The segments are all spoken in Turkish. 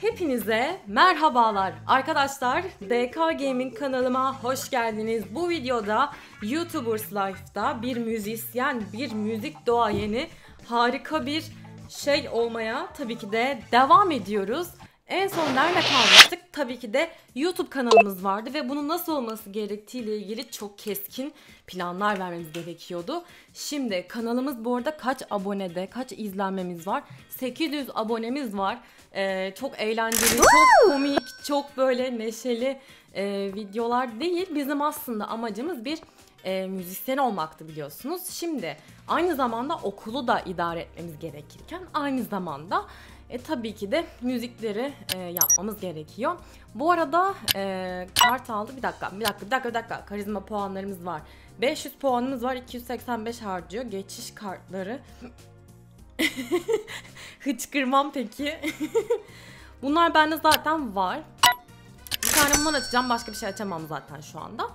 Hepinize merhabalar arkadaşlar. DK Gaming kanalıma hoş geldiniz. Bu videoda YouTubers Life'da bir müzisyen, bir müzik doğayeni harika bir şey olmaya tabii ki de devam ediyoruz. En son nerede kalmıştık? Tabii ki de YouTube kanalımız vardı ve bunun nasıl olması gerektiğiyle ilgili çok keskin planlar vermemiz gerekiyordu. Şimdi kanalımız bu arada kaç abonede, kaç izlenmemiz var? 800 abonemiz var. Ee, çok eğlenceli, çok komik, çok böyle neşeli e, videolar değil. Bizim aslında amacımız bir e, müzisyen olmaktı biliyorsunuz. Şimdi aynı zamanda okulu da idare etmemiz gerekirken aynı zamanda e, tabii ki de müzikleri e, yapmamız gerekiyor. Bu arada e, kart aldı. Bir dakika, bir dakika, bir dakika, bir dakika. Karizma puanlarımız var. 500 puanımız var. 285 harcıyor. Geçiş kartları. Hıçkırmam peki. Bunlar bende zaten var. Bir tane bundan açacağım. Başka bir şey açamam zaten şu anda.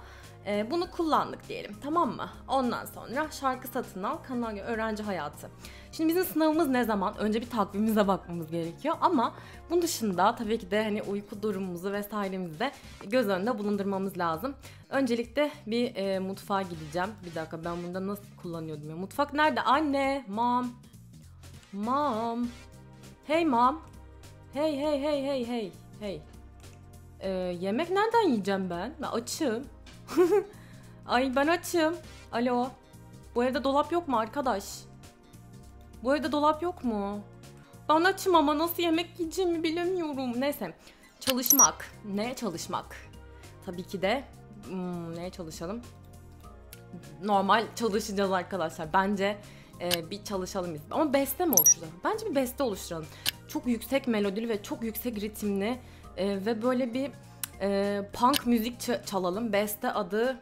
Ee, bunu kullandık diyelim tamam mı? Ondan sonra şarkı satın al, kanal öğrenci hayatı. Şimdi bizim sınavımız ne zaman? Önce bir takvimimize bakmamız gerekiyor ama bunun dışında tabii ki de hani uyku durumumuzu vesairemizi de göz önünde bulundurmamız lazım. Öncelikle bir e, mutfağa gideceğim. Bir dakika ben bunda nasıl kullanıyordum ya? Mutfak nerede? Anne, mom. Mom. Hey mom. Hey hey hey hey hey hey. Ee, yemek nereden yiyeceğim ben? Ben açım. Ay ben açım. Alo. Bu evde dolap yok mu arkadaş? Bu evde dolap yok mu? Ben açım ama nasıl yemek yiyeceğimi bilemiyorum. Neyse. Çalışmak. Ne çalışmak? Tabii ki de hmm, neye çalışalım? Normal çalışacağız arkadaşlar. Bence e, bir çalışalım biz. Ama beste mi oluşturalım? Bence bir beste oluşturalım. Çok yüksek melodili ve çok yüksek ritimli e, ve böyle bir e, punk müzik çalalım. Beste adı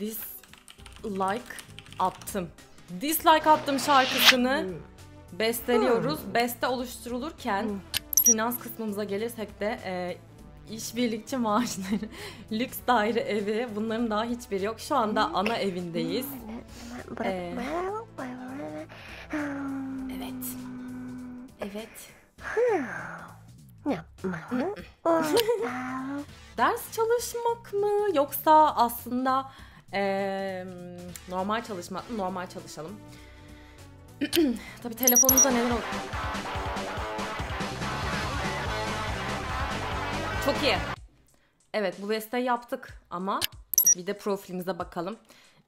Dislike attım. Dislike attım şarkısını besteliyoruz. Beste oluşturulurken finans kısmımıza gelirsek de e, işbirlikçi maaşları, lüks daire evi bunların daha hiçbiri yok. Şu anda ana evindeyiz. Ee, evet. Evet. Ders çalışmak mı yoksa aslında eee, normal çalışmak mı? Normal çalışalım. Tabii telefonunuzda neler olur? Çok iyi. Evet bu besteyi yaptık ama bir de profilimize bakalım.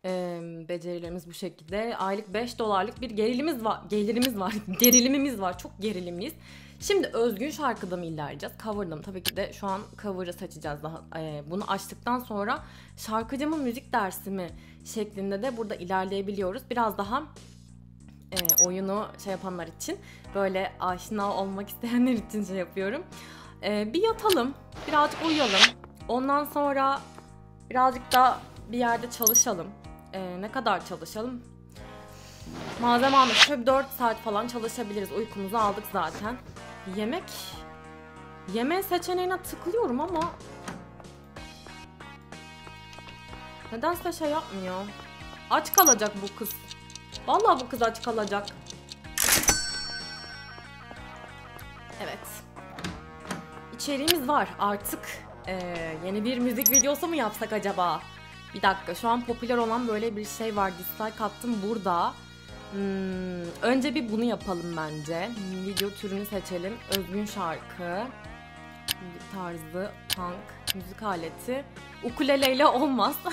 Ee, becerilerimiz bu şekilde. Aylık 5 dolarlık bir gerilimiz var. Gelirimiz var. Gerilimimiz var. Çok gerilimliyiz. Şimdi özgün şarkıda mı ilerleyeceğiz? Cover'da mı? Tabii ki de şu an cover'ı seçeceğiz daha. Ee, bunu açtıktan sonra şarkıcı mı müzik dersi mi şeklinde de burada ilerleyebiliyoruz. Biraz daha e, oyunu şey yapanlar için böyle aşina olmak isteyenler için şey yapıyorum. E, bir yatalım, birazcık uyuyalım. Ondan sonra birazcık da bir yerde çalışalım. E, ne kadar çalışalım? Malzeme almak şöyle 4 saat falan çalışabiliriz. Uykumuzu aldık zaten. Yemek Yeme seçeneğine tıklıyorum ama Nedense şey yapmıyor. Aç kalacak bu kız. Vallahi bu kız aç kalacak. Evet. İçeriğimiz var artık. Ee, yeni bir müzik videosu mu yapsak acaba? Bir dakika şu an popüler olan böyle bir şey var. Dislike attım burada. Hmm, önce bir bunu yapalım bence. Video türünü seçelim. Özgün şarkı. Tarzı, punk, müzik aleti. Ukuleleyle olmaz.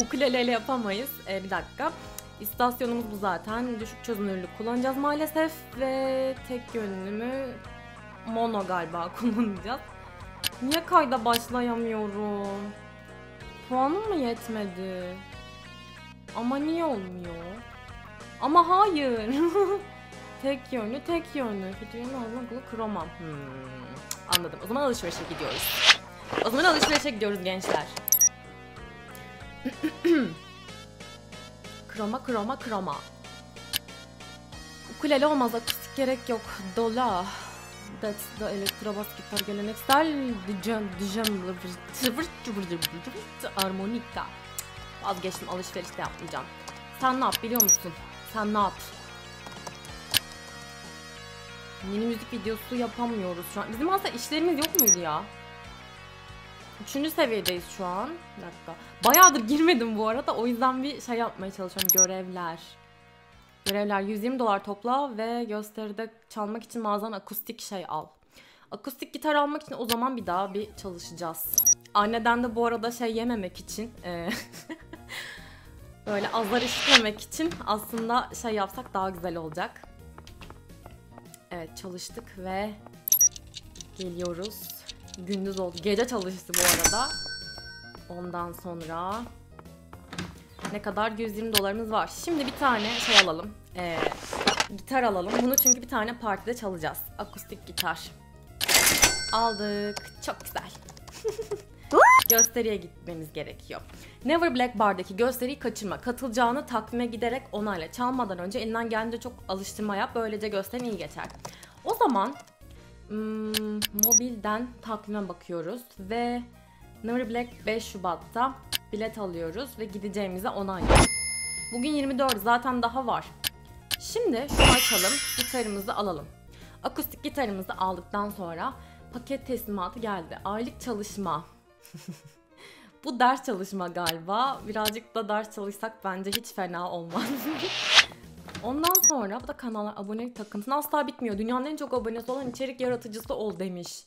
Ukuleleyle yapamayız. Ee, bir dakika. İstasyonumuz bu zaten. Düşük çözünürlük kullanacağız maalesef. Ve tek yönlü mü? Mono galiba kullanacağız. Niye kayda başlayamıyorum? Puanım mı yetmedi? Ama niye olmuyor? Ama hayır. tek yönlü, tek yönlü. Videonun alma kroma. Hmm, anladım. O zaman alışverişe gidiyoruz. O zaman alışverişe gidiyoruz gençler. kroma, kroma, kroma. Ukulele olmaz, akustik gerek yok. Dola. That's the elektrobas gitar geleneksel düzen düzen armonika. Vazgeçtim alışveriş de yapmayacağım. Sen ne yap biliyor musun? Sen ne yap? Yeni müzik videosu yapamıyoruz şu an. Bizim aslında işlerimiz yok muydu ya? Üçüncü seviyedeyiz şu an. Bir dakika. Bayağıdır girmedim bu arada. O yüzden bir şey yapmaya çalışıyorum. Görevler. Görevler 120 dolar topla ve gösteride çalmak için mağazan akustik şey al. Akustik gitar almak için o zaman bir daha bir çalışacağız. Anneden de bu arada şey yememek için e, böyle azar işitmemek için aslında şey yapsak daha güzel olacak. Evet çalıştık ve geliyoruz. Gündüz oldu. Gece çalıştı bu arada. Ondan sonra ne kadar 120 dolarımız var. Şimdi bir tane şey alalım. Ee, gitar alalım. Bunu çünkü bir tane partide çalacağız. Akustik gitar. Aldık. Çok güzel. Gösteriye gitmemiz gerekiyor. Never Black Bar'daki gösteriyi kaçırma. Katılacağını takvime giderek onayla. Çalmadan önce elinden gelince çok alıştırma yap. Böylece gösterin iyi geçer. O zaman hmm, mobilden takvime bakıyoruz ve Never Black 5 Şubat'ta bilet alıyoruz ve gideceğimize onaylıyoruz. Bugün 24 zaten daha var. Şimdi şunu açalım. Gitarımızı alalım. Akustik gitarımızı aldıktan sonra paket teslimatı geldi. Aylık çalışma. Bu ders çalışma galiba. Birazcık da ders çalışsak bence hiç fena olmaz. Ondan sonra bu da kanala abonelik takıntın asla bitmiyor. Dünyanın en çok abonesi olan içerik yaratıcısı ol demiş.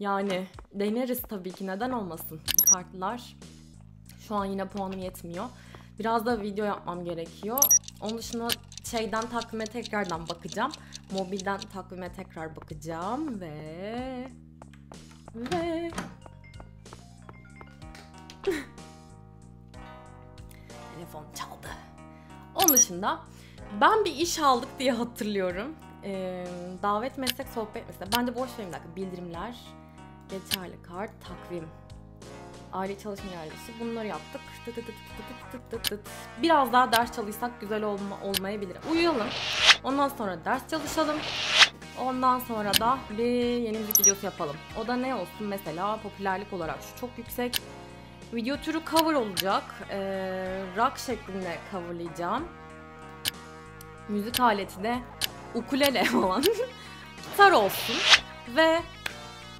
Yani deneriz tabii ki neden olmasın. Kartlar. Şu an yine puanım yetmiyor. Biraz da video yapmam gerekiyor. Onun dışında şeyden takvime tekrardan bakacağım. Mobilden takvime tekrar bakacağım ve ve telefon çaldı. Onun dışında ben bir iş aldık diye hatırlıyorum. Ee, davet meslek sohbet mesela. Ben de boş vereyim bir dakika. Bildirimler, geçerli kart, takvim, aile çalışma yerleşi bunları yaptık. Tıt tıt tıt tıt tıt tıt tıt. Biraz daha ders çalışsak güzel olma, olmayabilir. Uyuyalım. Ondan sonra ders çalışalım. Ondan sonra da bir yeni müzik videosu yapalım. O da ne olsun mesela popülerlik olarak şu çok yüksek. Video türü cover olacak. Ee, rock şeklinde coverlayacağım. Müzik aleti de ukulele falan. Gitar olsun. Ve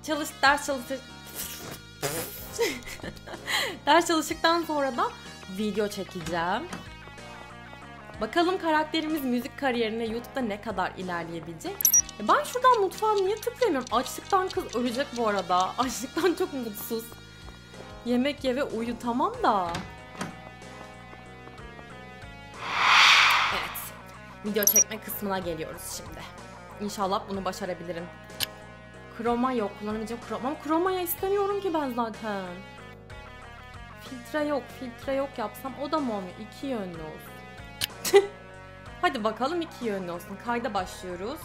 çalış ders çalışır ders çalıştıktan sonra da video çekeceğim. Bakalım karakterimiz müzik kariyerine YouTube'da ne kadar ilerleyebilecek. Ben şuradan mutfağa niye tıklayamıyorum? Açlıktan kız ölecek bu arada. Açlıktan çok mutsuz. Yemek ye ve uyu tamam da. Evet. Video çekme kısmına geliyoruz şimdi. İnşallah bunu başarabilirim. Kroma yok. Kullanabileceğim kroma. Kromaya istemiyorum ki ben zaten. Filtre yok. Filtre yok yapsam o da mı olmuyor? İki yönlü olsun. Hadi bakalım iki yönlü olsun. Kayda başlıyoruz.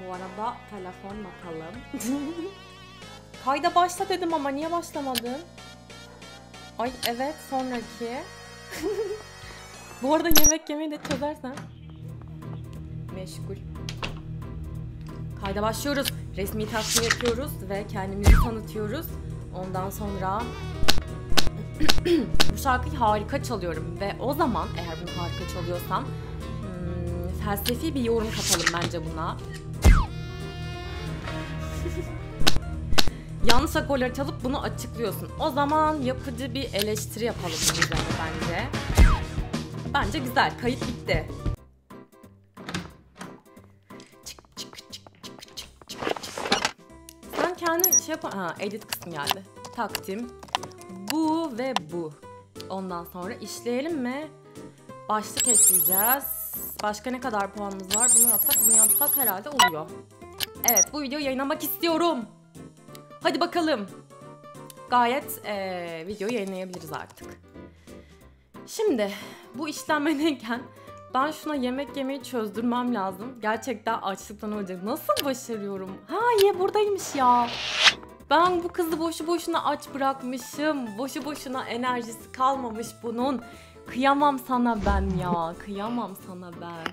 Bu arada telefon bakalım. Kayda başla dedim ama niye başlamadın? Ay evet sonraki. Bu arada yemek yemeyi de çözersen. Meşgul. Kayda başlıyoruz. Resmi takdim yapıyoruz ve kendimizi tanıtıyoruz. Ondan sonra bu şarkıyı harika çalıyorum ve o zaman eğer bunu harika çalıyorsam hmm, felsefi bir yorum katalım bence buna. Yanlış akorları çalıp bunu açıklıyorsun. O zaman yapıcı bir eleştiri yapalım üzerine bence. Bence güzel. Kayıt bitti. Sen kendin şey yap... Ha, edit kısmı geldi. Takdim. Bu ve bu. Ondan sonra işleyelim mi? Başlık ekleyeceğiz. Başka ne kadar puanımız var? Bunu yapsak, bunu yapsak herhalde oluyor. Evet, bu videoyu yayınlamak istiyorum. Hadi bakalım. Gayet ee, videoyu yayınlayabiliriz artık. Şimdi bu işlenmedeyken ben şuna yemek yemeyi çözdürmem lazım. Gerçekten açlıktan ölecek. Nasıl başarıyorum? Ha ye buradaymış ya. Ben bu kızı boşu boşuna aç bırakmışım. Boşu boşuna enerjisi kalmamış bunun. Kıyamam sana ben ya. Kıyamam sana ben.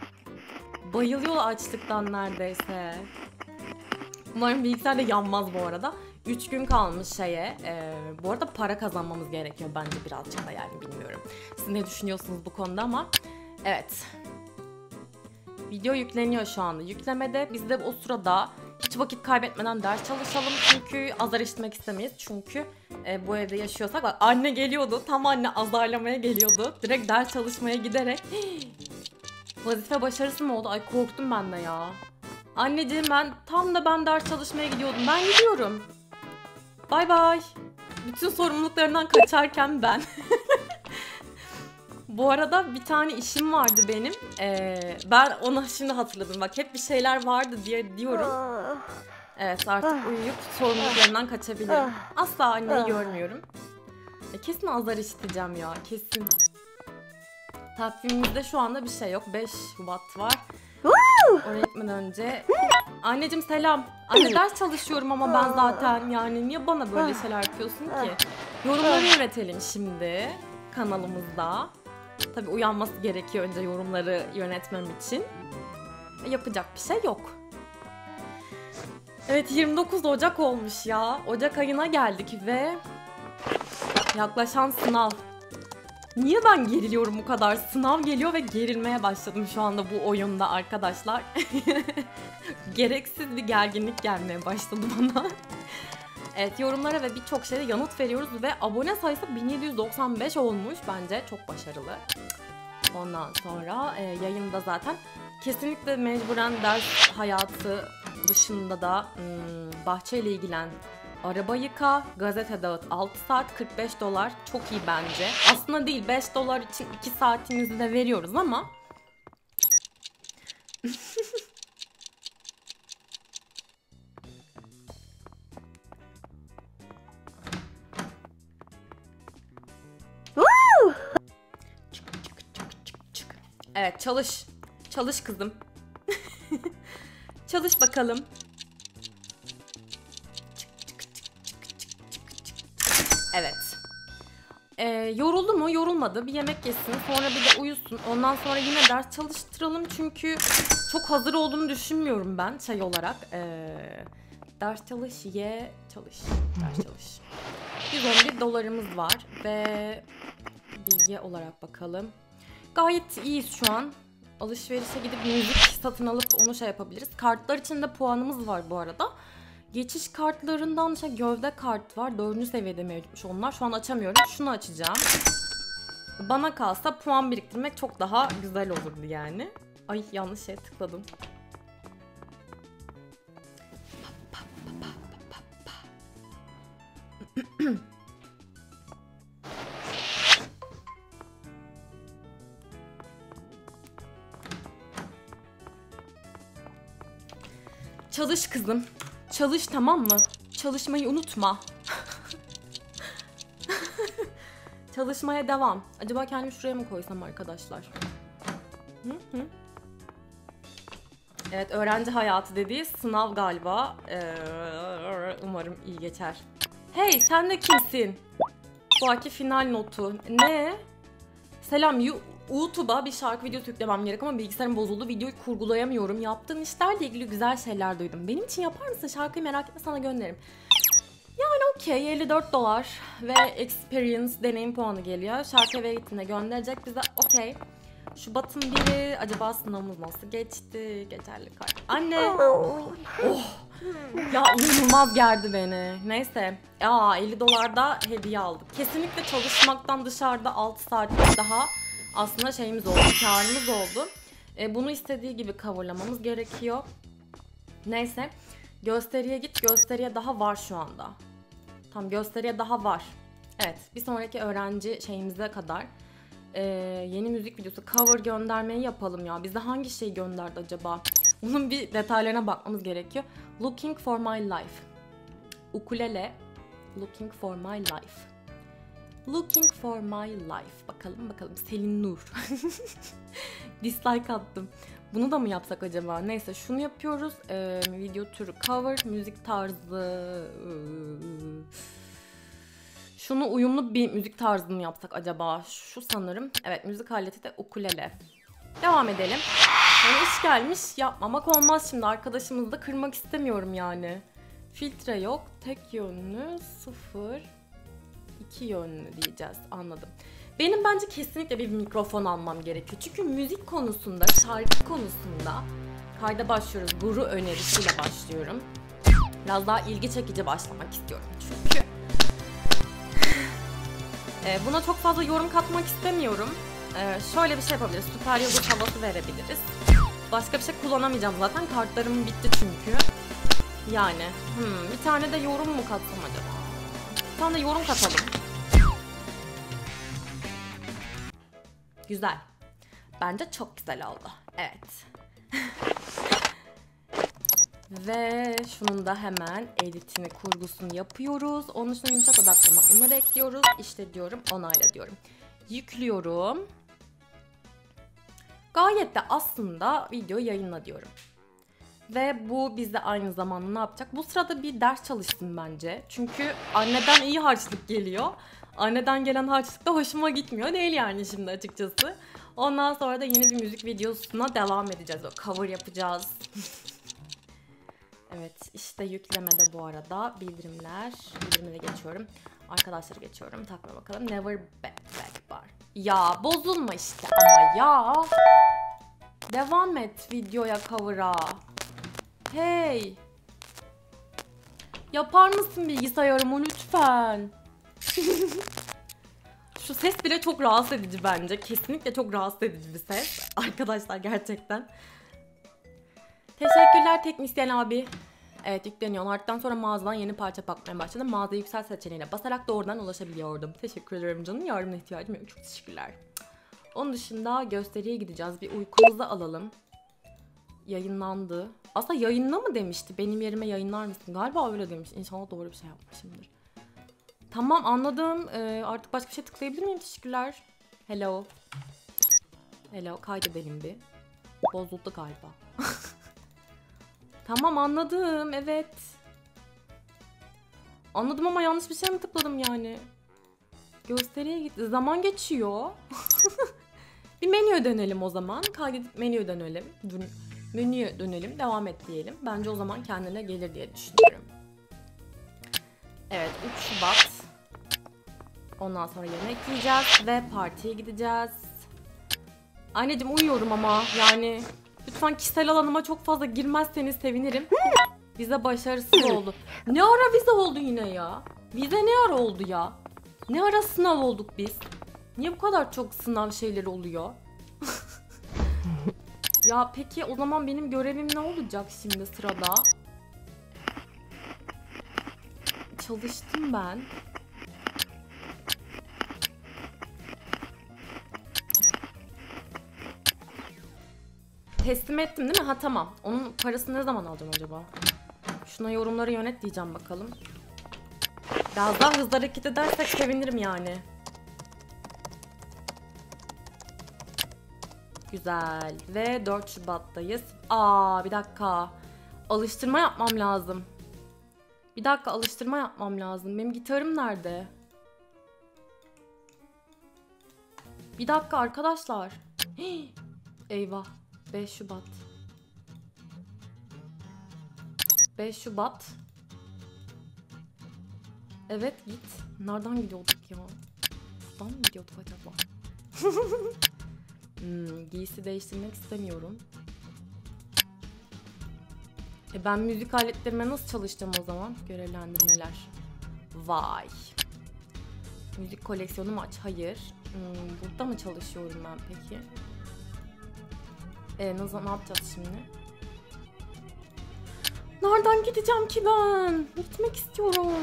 Bayılıyor açlıktan neredeyse. Umarım bilgisayar da yanmaz bu arada. 3 gün kalmış şeye. Ee, bu arada para kazanmamız gerekiyor bence birazcık da yani bilmiyorum. Siz ne düşünüyorsunuz bu konuda ama evet. Video yükleniyor şu anda. Yüklemede biz de o sırada hiç vakit kaybetmeden ders çalışalım. Çünkü azar işitmek istemeyiz. Çünkü e, bu evde yaşıyorsak bak anne geliyordu. Tam anne azarlamaya geliyordu. Direkt ders çalışmaya giderek vazife başarısı mı oldu? Ay korktum ben de ya. Anneciğim ben tam da ben ders çalışmaya gidiyordum. Ben gidiyorum. Bay bay. Bütün sorumluluklarından kaçarken ben. Bu arada bir tane işim vardı benim. Ee, ben ona şimdi hatırladım. Bak hep bir şeyler vardı diye diyorum. Evet artık uyuyup sorumluluklarından kaçabilirim. Asla anneyi görmüyorum. E, kesin azar işiteceğim ya kesin. Takvimimizde şu anda bir şey yok. 5 Şubat var. Oraya gitmeden önce Anneciğim selam. Anne ders çalışıyorum ama ben zaten yani niye bana böyle şeyler yapıyorsun ki? Yorumları yönetelim şimdi kanalımızda. Tabii uyanması gerekiyor önce yorumları yönetmem için. Yapacak bir şey yok. Evet 29 Ocak olmuş ya. Ocak ayına geldik ve yaklaşan sınav. Niye ben geriliyorum bu kadar? Sınav geliyor ve gerilmeye başladım şu anda bu oyunda arkadaşlar. Gereksiz bir gerginlik gelmeye başladı bana. evet yorumlara ve birçok şeyde yanıt veriyoruz ve abone sayısı 1795 olmuş bence çok başarılı. Ondan sonra e, yayında zaten kesinlikle mecburen ders hayatı dışında da hmm, bahçeyle ilgilen Araba yıka, gazete dağıt 6 saat 45 dolar çok iyi bence. Aslında değil 5 dolar için 2 saatimizi de veriyoruz ama Evet çalış. Çalış kızım. çalış bakalım. Evet. Ee, yoruldu mu? Yorulmadı. Bir yemek yesin. Sonra bir de uyusun. Ondan sonra yine ders çalıştıralım. Çünkü çok hazır olduğunu düşünmüyorum ben şey olarak. Ee, ders çalış, ye, çalış. Ders çalış. 111 dolarımız var ve bilgi olarak bakalım. Gayet iyiyiz şu an. Alışverişe gidip müzik satın alıp onu şey yapabiliriz. Kartlar için de puanımız var bu arada. Geçiş kartlarından şey gövde kart var. Dördüncü seviyede mevcutmuş onlar. Şu an açamıyorum. Şunu açacağım. Bana kalsa puan biriktirmek çok daha güzel olurdu yani. Ay yanlış şey tıkladım. Çalış kızım. Çalış tamam mı? Çalışmayı unutma. Çalışmaya devam. Acaba kendimi şuraya mı koysam arkadaşlar? Hı hı. Evet öğrenci hayatı dediği sınav galiba. Ee, umarım iyi geçer. Hey sen de kimsin? Bu final notu. Ne? Selam YouTube'a bir şarkı videosu yüklemem gerek ama bilgisayarım bozuldu. Videoyu kurgulayamıyorum. Yaptığın işlerle ilgili güzel şeyler duydum. Benim için yapar mısın? Şarkıyı merak etme sana gönderirim. Yani okey 54 dolar ve experience deneyim puanı geliyor. Şarkı eve gittiğinde gönderecek bize okey. Şubat'ın biri acaba sınavımız nasıl geçti? Geçerli kart. Anne. Oh. Ya inanılmaz gerdi beni. Neyse. Aa 50 dolar da hediye aldık. Kesinlikle çalışmaktan dışarıda 6 saat daha aslında şeyimiz oldu, karımız oldu. E, bunu istediği gibi coverlamamız gerekiyor. Neyse. Gösteriye git. Gösteriye daha var şu anda. Tam gösteriye daha var. Evet. Bir sonraki öğrenci şeyimize kadar e, yeni müzik videosu cover göndermeyi yapalım ya. Bize hangi şey gönderdi acaba? Bunun bir detaylarına bakmamız gerekiyor. Looking for my life. Ukulele. Looking for my life. Looking for my life. Bakalım bakalım. Selin Nur. Dislike attım. Bunu da mı yapsak acaba? Neyse şunu yapıyoruz. Ee, video türü cover, müzik tarzı. Şunu uyumlu bir müzik tarzı mı yapsak acaba? Şu sanırım. Evet müzik aleti de ukulele. Devam edelim. Yani iş gelmiş yapmamak olmaz şimdi. Arkadaşımızı da kırmak istemiyorum yani. Filtre yok. Tek yönlü sıfır iki yönlü diyeceğiz. Anladım. Benim bence kesinlikle bir mikrofon almam gerekiyor. Çünkü müzik konusunda, şarkı konusunda kayda başlıyoruz. Guru önerisiyle başlıyorum. Biraz daha ilgi çekici başlamak istiyorum çünkü. Ee, buna çok fazla yorum katmak istemiyorum. Ee, şöyle bir şey yapabiliriz. Süper yıldız havası verebiliriz. Başka bir şey kullanamayacağım zaten. Kartlarım bitti çünkü. Yani. Hmm, bir tane de yorum mu katsam acaba? Bir tane de yorum katalım. Güzel. Bence çok güzel oldu. Evet. Ve şunun da hemen editini, kurgusunu yapıyoruz. Onun için yumuşak odaklama. Bunları ekliyoruz. İşte diyorum, onayla diyorum. Yüklüyorum. Gayet de aslında video yayınla diyorum. Ve bu bizde aynı zamanda ne yapacak? Bu sırada bir ders çalıştım bence. Çünkü anneden iyi harçlık geliyor. Anneden gelen harçlık da hoşuma gitmiyor değil yani şimdi açıkçası. Ondan sonra da yeni bir müzik videosuna devam edeceğiz. O cover yapacağız. evet işte yüklemede bu arada bildirimler. Bildirimlere geçiyorum. Arkadaşları geçiyorum. Takma bakalım. Never back back bar. Ya bozulma işte ama ya. Devam et videoya cover'a. Hey. Yapar mısın bilgisayarımı lütfen? Şu ses bile çok rahatsız edici bence. Kesinlikle çok rahatsız edici bir ses. Arkadaşlar gerçekten. Teşekkürler teknisyen abi. Evet yükleniyor. Onlardan sonra mağazadan yeni parça bakmaya başladım. Mağaza yüksel seçeneğine basarak doğrudan ulaşabiliyordum. Teşekkür ederim canım. Yardımına ihtiyacım yok. Çok teşekkürler. Onun dışında gösteriye gideceğiz. Bir uykumuzu alalım. Yayınlandı. Aslında yayınla mı demişti? Benim yerime yayınlar mısın? Galiba öyle demiş. İnşallah doğru bir şey yapmışımdır. Tamam anladım. Ee, artık başka bir şey tıklayabilir miyim? Teşekkürler. Hello. Hello. Kaydedelim bir. Bozuldu galiba. tamam anladım. Evet. Anladım ama yanlış bir şey mi tıkladım yani? Gösteriye gitti. Zaman geçiyor. bir menüye dönelim o zaman. Kaydedip menüye dönelim. Dün menüye dönelim. Devam et diyelim. Bence o zaman kendine gelir diye düşünüyorum. Evet 3 Şubat. Ondan sonra yemek yiyeceğiz ve partiye gideceğiz. Anneciğim uyuyorum ama yani lütfen kişisel alanıma çok fazla girmezseniz sevinirim. Vize başarısız oldu. Ne ara vize oldu yine ya? Vize ne ara oldu ya? Ne ara sınav olduk biz? Niye bu kadar çok sınav şeyleri oluyor? ya peki o zaman benim görevim ne olacak şimdi sırada? Çalıştım ben. Teslim ettim değil mi? Ha tamam. Onun parasını ne zaman alacağım acaba? Şuna yorumları yönet diyeceğim bakalım. Biraz daha hızlı hareket edersek sevinirim yani. Güzel. Ve 4 Şubat'tayız. Aa bir dakika. Alıştırma yapmam lazım. Bir dakika alıştırma yapmam lazım. Benim gitarım nerede? Bir dakika arkadaşlar. Hii. Eyvah. 5 Şubat. 5 Şubat. Evet git. Nereden gidiyorduk ya? Buradan mı gidiyorduk acaba? hmm, giysi değiştirmek istemiyorum. E ben müzik aletlerime nasıl çalışacağım o zaman? Görevlendirmeler. Vay. Müzik koleksiyonum aç. Hayır. Hmm, burada mı çalışıyorum ben peki? E, nasıl, ne yapacağız şimdi? Nereden gideceğim ki ben? Gitmek istiyorum.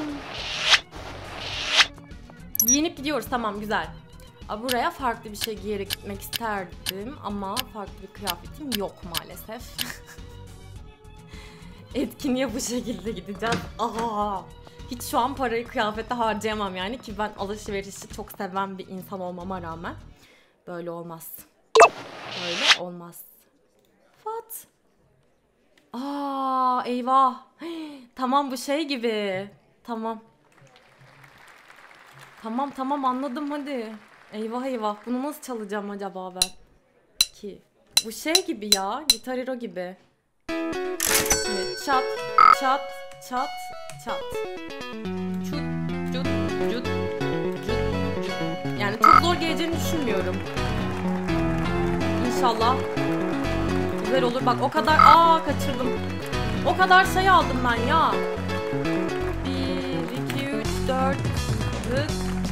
Giyinip gidiyoruz tamam güzel. Buraya farklı bir şey giyerek gitmek isterdim ama farklı bir kıyafetim yok maalesef. Etkinliğe bu şekilde gideceğiz. Aha! Hiç şu an parayı kıyafette harcayamam yani ki ben alışverişi çok seven bir insan olmama rağmen böyle olmaz. Böyle olmaz. Aa eyvah. tamam bu şey gibi. Tamam. Tamam tamam anladım hadi. Eyvah eyvah bunu nasıl çalacağım acaba ben? Ki bu şey gibi ya Gitar Hero gibi. Şimdi çat çat çat çat. Çut çut çut çut. Yani çok zor geleceğini düşünmüyorum. İnşallah güzel olur. Bak o kadar... Aa kaçırdım. O kadar sayı aldım ben ya. 1, 2, 3, 4. Tık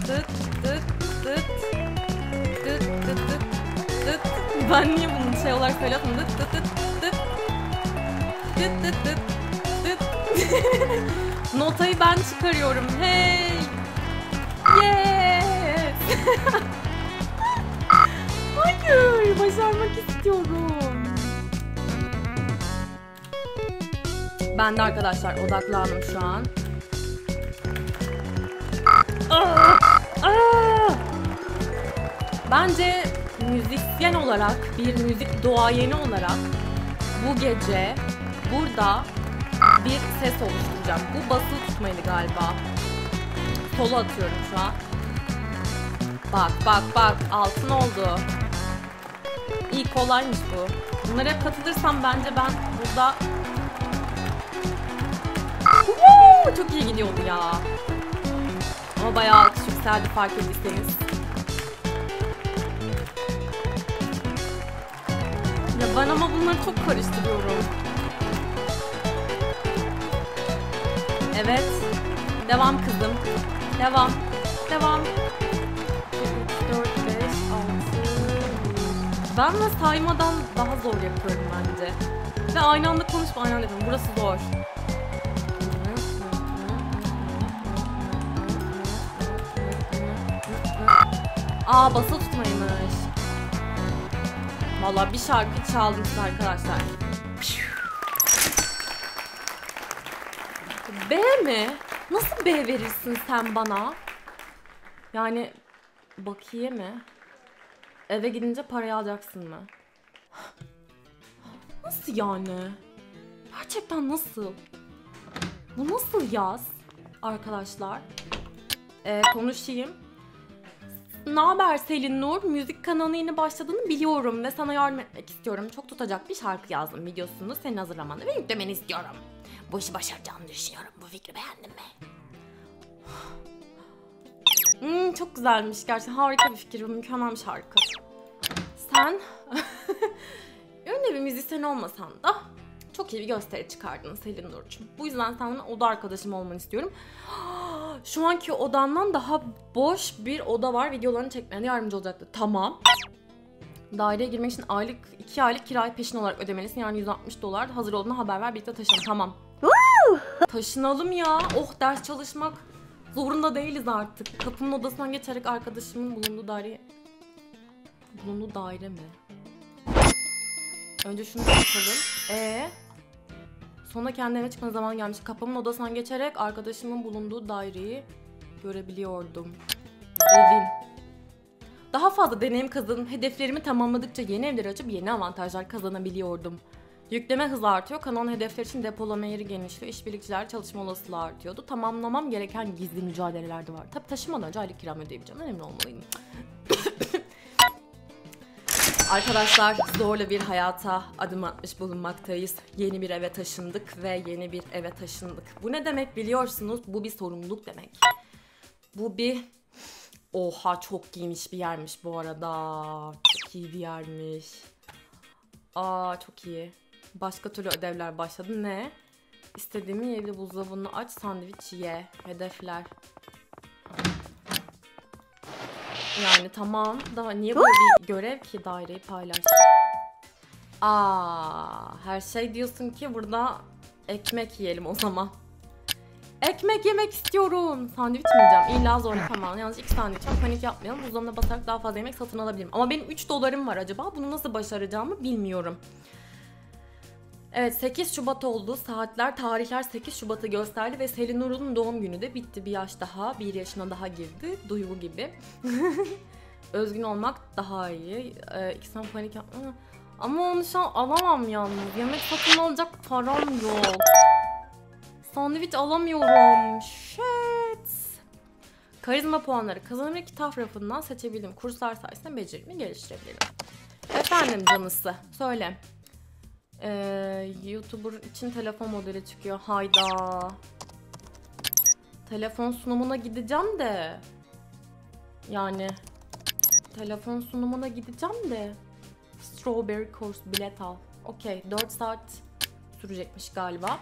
tık tık tık. Tık tık tık tık. Ben niye bunu şey olarak böyle atmadım? Tık tık tık tık. Tık tık tık tık. Notayı ben çıkarıyorum. Hey! Yes! Hayır, başarmak istiyorum. Ben de arkadaşlar odaklandım şu an. Aa! Aa! Bence müzisyen olarak, bir müzik doğayeni olarak bu gece burada bir ses oluşturacağım. Bu basılı tutmaydı galiba. Solo atıyorum şu an. Bak bak bak altın oldu. İyi kolaymış bu. Bunlara katılırsam bence ben burada Woo! çok iyi gidiyordu ya. Ama bayağı yükseldi fark ettiyseniz. Ya ben ama bunları çok karıştırıyorum. Evet. Devam kızım. Devam. Devam. 4, 5, 6. Ben de saymadan daha zor yapıyorum bence. Ve aynı anda konuşma aynı anda yapıyorum. Burası zor. Aa basılı tutmaymış. Valla bir şarkı çaldım size arkadaşlar. B mi? Nasıl B verirsin sen bana? Yani bakiye mi? Eve gidince parayı alacaksın mı? Nasıl yani? Gerçekten nasıl? Bu nasıl yaz? Arkadaşlar. Ee, konuşayım. Ne haber Selin Nur? Müzik kanalı yeni başladığını biliyorum ve sana yardım etmek istiyorum. Çok tutacak bir şarkı yazdım videosunu. Senin hazırlamanı ve yüklemeni istiyorum. Bu işi başaracağını düşünüyorum. Bu fikri beğendin mi? Hmm, çok güzelmiş. Gerçekten harika bir fikir. Mükemmel bir şarkı. Sen ünlü bir müzisyen olmasan da çok iyi bir gösteri çıkardın Selin Nurcuğum. Bu yüzden senden oda arkadaşım olmanı istiyorum. Şu anki odandan daha boş bir oda var. Videolarını çekmene yardımcı olacaktı. Tamam. Daireye girmek için aylık 2 aylık kirayı peşin olarak ödemelisin. Yani 160 dolar. Hazır olduğunda haber ver. Birlikte taşıyalım. Tamam. Taşınalım ya. Oh ders çalışmak zorunda değiliz artık. Kapının odasından geçerek arkadaşımın bulunduğu daire... Bulunduğu daire mi? Önce şunu yapalım. Ee, Sonra kendi eve çıkma zamanı gelmiş. Kapımın odasından geçerek arkadaşımın bulunduğu daireyi görebiliyordum. Evin. Daha fazla deneyim kazanıp hedeflerimi tamamladıkça yeni evler açıp yeni avantajlar kazanabiliyordum. Yükleme hızı artıyor, kanalın hedefler için depolama yeri genişliyor, işbirlikçiler çalışma olasılığı artıyordu. Tamamlamam gereken gizli mücadeleler de var. Tabi taşımadan önce aylık kiramı ödeyebileceğim, önemli olmalıyım. Arkadaşlar zorlu bir hayata adım atmış bulunmaktayız. Yeni bir eve taşındık ve yeni bir eve taşındık. Bu ne demek biliyorsunuz? Bu bir sorumluluk demek. Bu bir... Oha çok giymiş bir yermiş bu arada. Çok iyi bir yermiş. Aa çok iyi. Başka türlü ödevler başladı. Ne? İstediğimi yiyebilir buzdolabını aç sandviç ye. Hedefler. Yani tamam. Daha niye böyle bir görev ki daireyi paylaş? Aa, her şey diyorsun ki burada ekmek yiyelim o zaman. Ekmek yemek istiyorum. Sandviç mi yiyeceğim? İlla zorla tamam. Yalnız iki sandviç var. Panik yapmayalım. Buzdolabına basarak daha fazla yemek satın alabilirim. Ama benim 3 dolarım var acaba. Bunu nasıl başaracağımı bilmiyorum. Evet 8 Şubat oldu. Saatler, tarihler 8 Şubat'ı gösterdi ve Selin Nur'un doğum günü de bitti. Bir yaş daha, bir yaşına daha girdi. Duygu gibi. Özgün olmak daha iyi. Ee, iki sene panik yapma. Ama onu şu an alamam yalnız. Yemek satın alacak param yok. Sandviç alamıyorum. Shit. Karizma puanları kazanım ve kitap rafından seçebildim. Kurslar sayesinde becerimi geliştirebilirim. Efendim canısı. Söyle. Ee, YouTuber için telefon modeli çıkıyor. Hayda. Telefon sunumuna gideceğim de. Yani telefon sunumuna gideceğim de Strawberry Course bilet al. Okey 4 saat sürecekmiş galiba.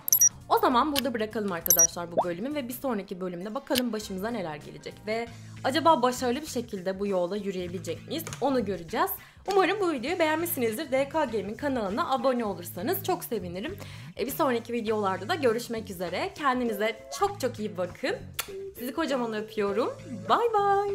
O zaman burada bırakalım arkadaşlar bu bölümü ve bir sonraki bölümde bakalım başımıza neler gelecek ve acaba başarılı bir şekilde bu yolda yürüyebilecek miyiz onu göreceğiz. Umarım bu videoyu beğenmişsinizdir. DK Gaming kanalına abone olursanız çok sevinirim. E, bir sonraki videolarda da görüşmek üzere. Kendinize çok çok iyi bakın. Sizi kocaman öpüyorum. Bay bay.